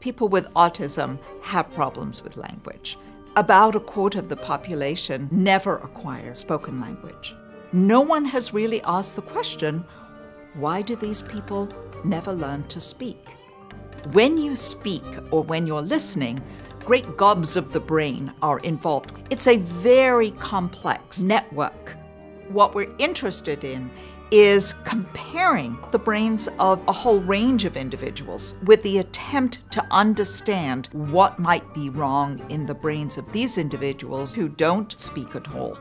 People with autism have problems with language. About a quarter of the population never acquire spoken language. No one has really asked the question why do these people never learn to speak? When you speak or when you're listening, great gobs of the brain are involved. It's a very complex network. What we're interested in is comparing the brains of a whole range of individuals with the attempt to understand what might be wrong in the brains of these individuals who don't speak at all.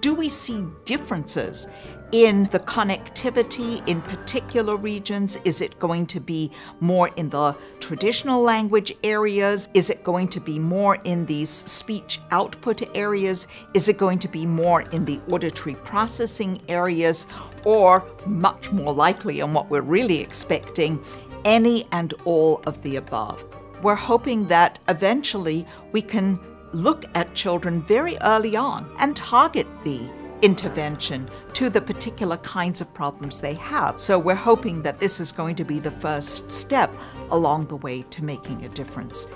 Do we see differences in the connectivity in particular regions? Is it going to be more in the traditional language areas? Is it going to be more in these speech output areas? Is it going to be more in the auditory processing areas? Or, much more likely, and what we're really expecting, any and all of the above. We're hoping that eventually we can look at children very early on and target the intervention to the particular kinds of problems they have. So we're hoping that this is going to be the first step along the way to making a difference.